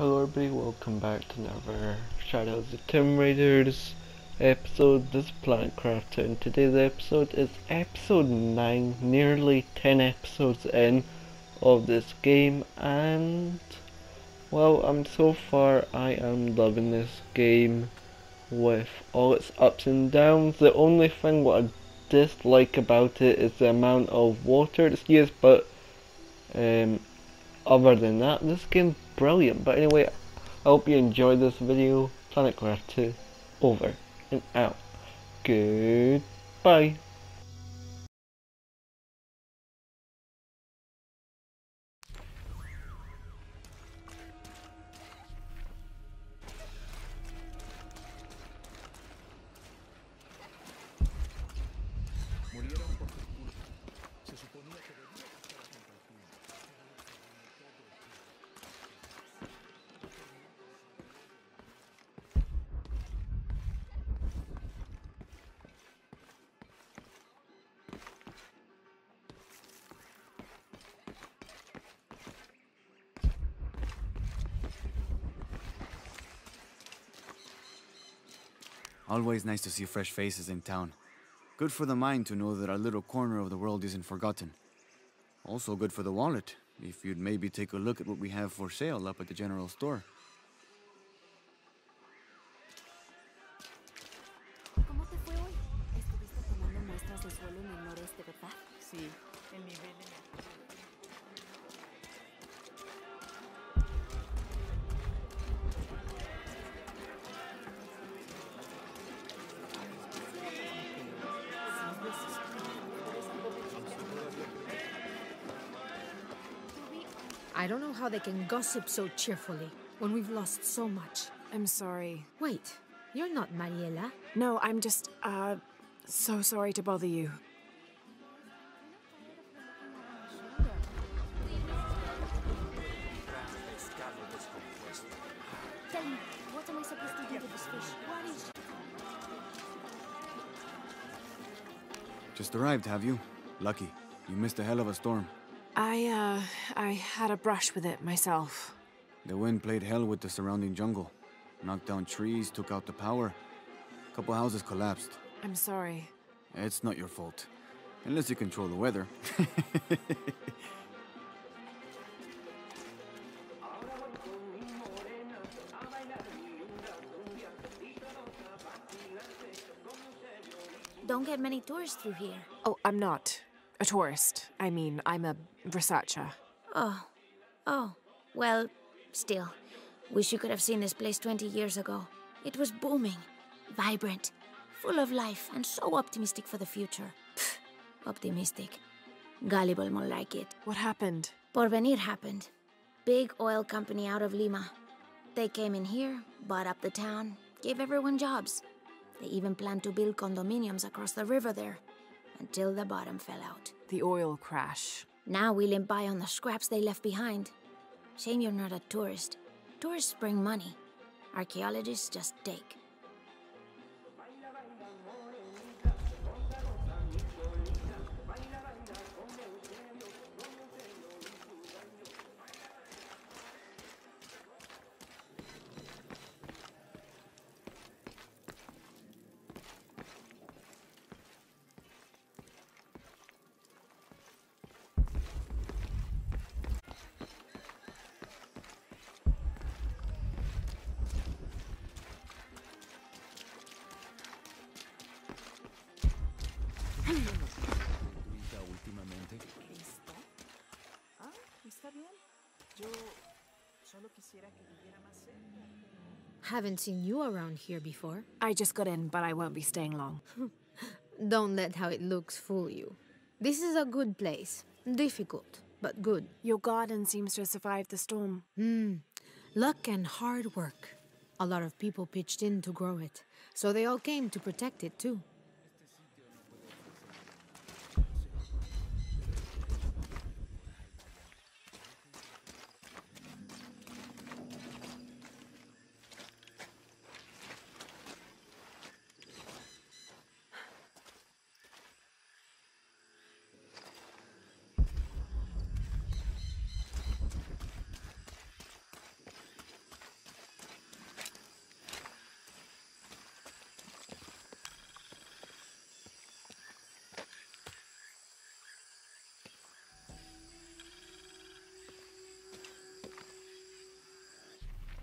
Hello everybody, welcome back to another Shadow of the Tomb Raiders episode. This is Planet Crafter and today's episode is episode 9, nearly 10 episodes in of this game and well, I'm so far I am loving this game with all its ups and downs. The only thing what I dislike about it is the amount of water it's used, but um, other than that, this game's brilliant. But anyway, I hope you enjoyed this video. Planet Craft 2, over and out. Goodbye. Always nice to see fresh faces in town. Good for the mind to know that our little corner of the world isn't forgotten. Also good for the wallet, if you'd maybe take a look at what we have for sale up at the general store. ¿Cómo te fue I don't know how they can gossip so cheerfully when we've lost so much. I'm sorry. Wait, you're not Mariela. No, I'm just, uh, so sorry to bother you. Tell me, what am I supposed to do with this fish? What is Just arrived, have you? Lucky. You missed a hell of a storm. I, uh, I had a brush with it myself. The wind played hell with the surrounding jungle. Knocked down trees, took out the power. A Couple houses collapsed. I'm sorry. It's not your fault. Unless you control the weather. Don't get many tourists through here. Oh, I'm not a tourist. I mean, I'm a researcher. Oh, oh, well, still. Wish you could have seen this place 20 years ago. It was booming, vibrant, full of life, and so optimistic for the future. Pfft, optimistic. Gullible more like it. What happened? Porvenir happened. Big oil company out of Lima. They came in here, bought up the town, gave everyone jobs. They even planned to build condominiums across the river there, until the bottom fell out. The oil crash. Now we limp by on the scraps they left behind. Shame you're not a tourist. Tourists bring money. Archaeologists just take. Haven't seen you around here before. I just got in, but I won't be staying long. Don't let how it looks fool you. This is a good place. Difficult, but good. Your garden seems to have survived the storm. Hmm. Luck and hard work. A lot of people pitched in to grow it, so they all came to protect it too.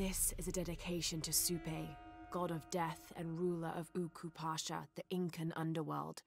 This is a dedication to Supay, god of death and ruler of Uku Pacha, the Incan underworld.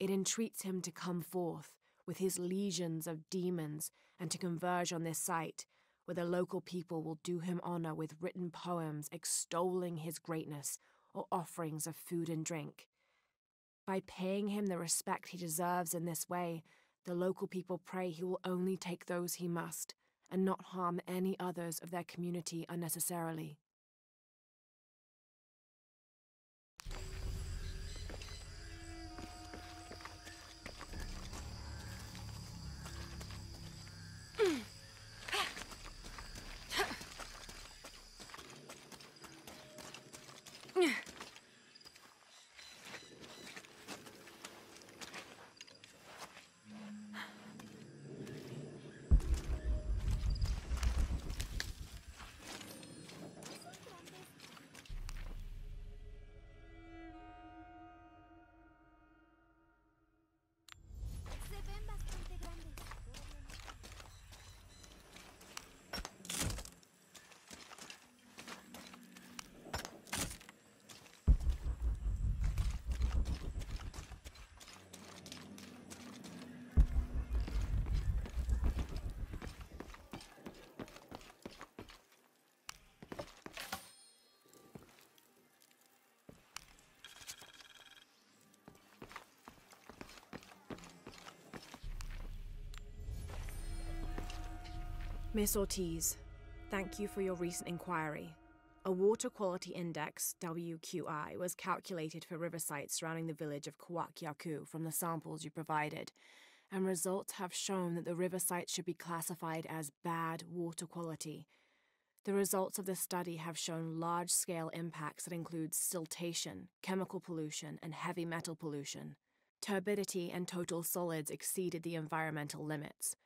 It entreats him to come forth with his legions of demons and to converge on this site, where the local people will do him honor with written poems extolling his greatness or offerings of food and drink. By paying him the respect he deserves in this way, the local people pray he will only take those he must and not harm any others of their community unnecessarily. Miss Ortiz, thank you for your recent inquiry. A water quality index, WQI, was calculated for river sites surrounding the village of Kuwaq Yaku from the samples you provided, and results have shown that the river sites should be classified as bad water quality. The results of the study have shown large scale impacts that include siltation, chemical pollution, and heavy metal pollution. Turbidity and total solids exceeded the environmental limits.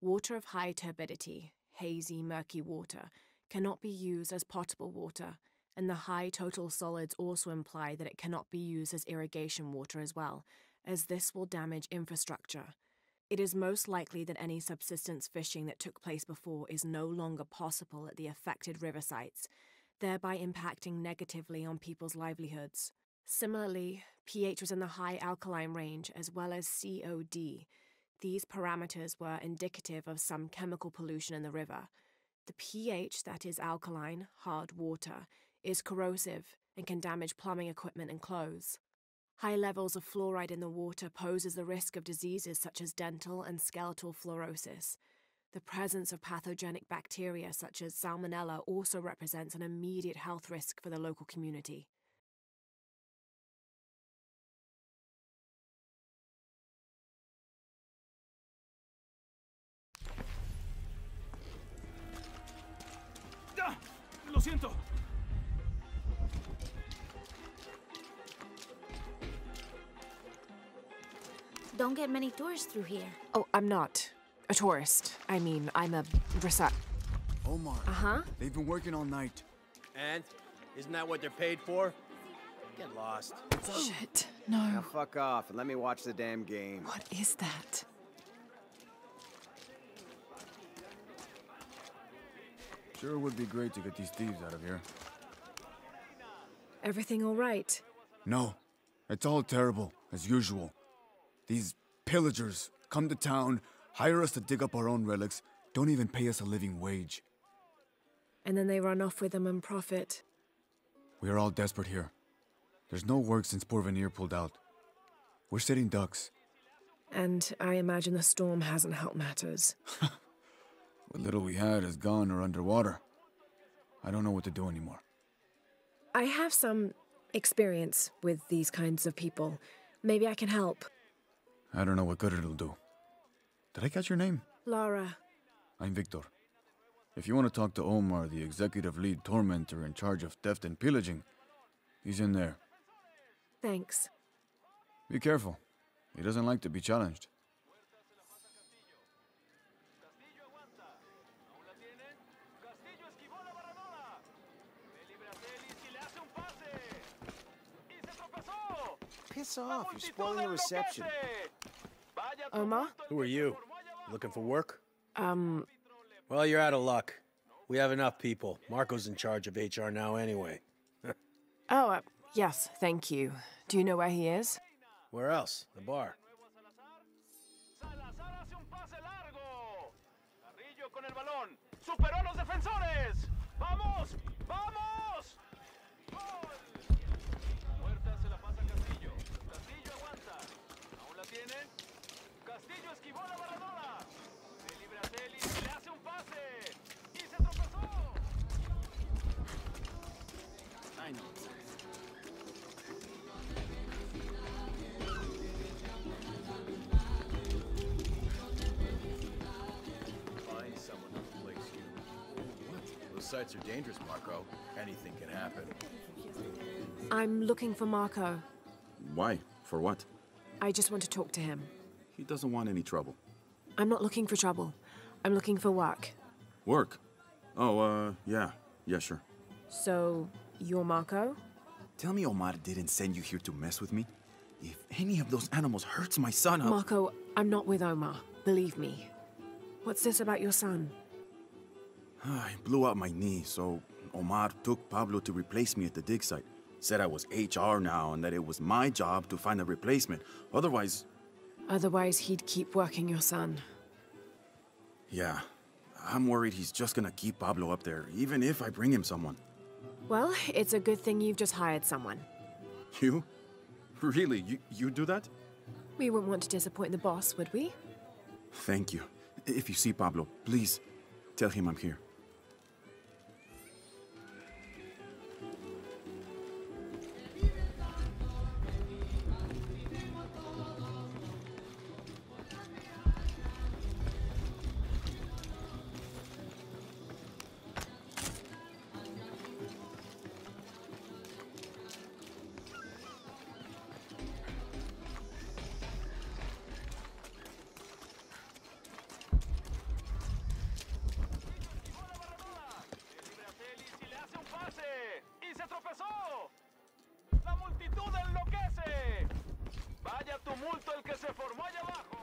Water of high turbidity, hazy, murky water, cannot be used as potable water, and the high total solids also imply that it cannot be used as irrigation water as well, as this will damage infrastructure. It is most likely that any subsistence fishing that took place before is no longer possible at the affected river sites, thereby impacting negatively on people's livelihoods. Similarly, pH was in the high alkaline range as well as COD. These parameters were indicative of some chemical pollution in the river. The pH that is alkaline, hard water, is corrosive and can damage plumbing equipment and clothes. High levels of fluoride in the water poses the risk of diseases such as dental and skeletal fluorosis. The presence of pathogenic bacteria such as salmonella also represents an immediate health risk for the local community. Siento. Don't get many tourists through here. Oh, I'm not a tourist. I mean, I'm a resa- Omar. Uh huh. They've been working all night. And? Isn't that what they're paid for? Get lost. Shit. Now No. fuck off and let me watch the damn game. What is that? Sure it would be great to get these thieves out of here. Everything all right? No, it's all terrible, as usual. These pillagers come to town, hire us to dig up our own relics, don't even pay us a living wage. And then they run off with them and profit. We are all desperate here. There's no work since poor Porvenir pulled out. We're sitting ducks. And I imagine the storm hasn't helped matters. What little we had is gone or underwater. I don't know what to do anymore. I have some experience with these kinds of people. Maybe I can help. I don't know what good it'll do. Did I catch your name? Lara. I'm Victor. If you want to talk to Omar, the executive lead tormentor in charge of theft and pillaging, he's in there. thanks. Be careful. He doesn't like to be challenged. Piss off, you're spoiling the reception. Omar? Who are you? Looking for work? Um, Well, you're out of luck. We have enough people. Marco's in charge of HR now anyway. Oh, uh, yes, thank you. Do you know where he is? Where else? The bar. Salazar hace un pase largo. Carrillo con el balón. Superó a los defensores. ¡Vamos! ¡Vamos! Sites are dangerous, Marco. Anything can happen. I'm looking for Marco. Why? For what? I just want to talk to him. He doesn't want any trouble. I'm not looking for trouble. I'm looking for work. Work? Oh, uh, yeah. Yeah, sure. So, you're Marco? Tell me Omar didn't send you here to mess with me? If any of those animals hurts my son, I'll... Marco, I'm not with Omar. Believe me. What's this about your son? I blew out my knee, so Omar took Pablo to replace me at the dig site. Said I was HR now and that it was my job to find a replacement. Otherwise, Otherwise, he'd keep working your son. yeah. I'm worried he's just gonna keep Pablo up there, even if I bring him someone. Well, it's a good thing you've just hired someone. You? Really? You, you do that? We wouldn't want to disappoint the boss, would we? Thank you. If you see Pablo, please tell him I'm here. Tumulto el que se formó allá abajo!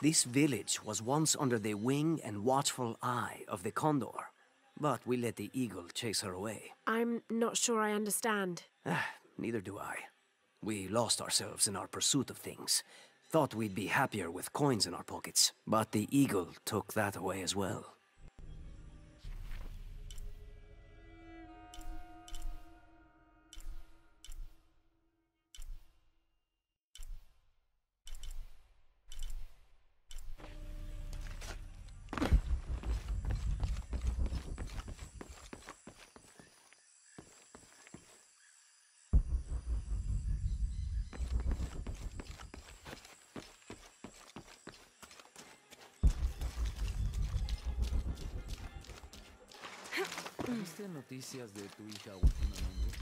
This village was once under the wing and watchful eye of the condor, but we let the eagle chase her away. I'm not sure I understand. Ah, neither do I. We lost ourselves in our pursuit of things. Thought we'd be happier with coins in our pockets, but the eagle took that away as well. ¿Viste noticias de tu hija últimamente?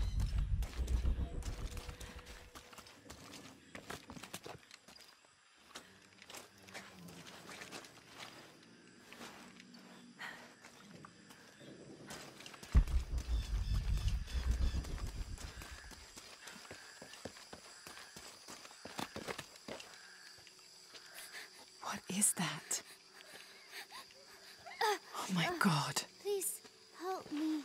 What is that? Oh my god. Me.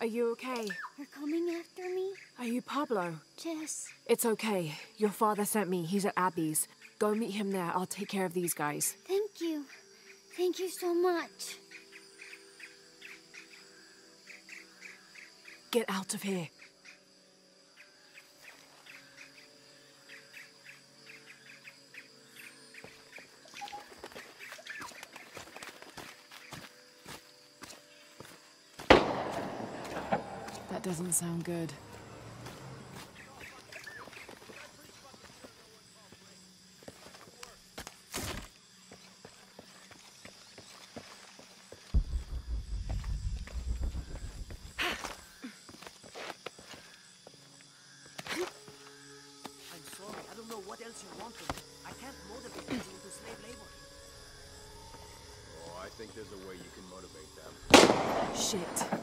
Are you okay? You're coming after me? Are you Pablo? Jess. It's okay. Your father sent me. He's at Abby's. Go meet him there. I'll take care of these guys. Thank you. Thank you so much. Get out of here. That doesn't sound good. I'm sorry, I don't know what else you want from me. I can't motivate you into slave labor. Oh, I think there's a way you can motivate them. Shit.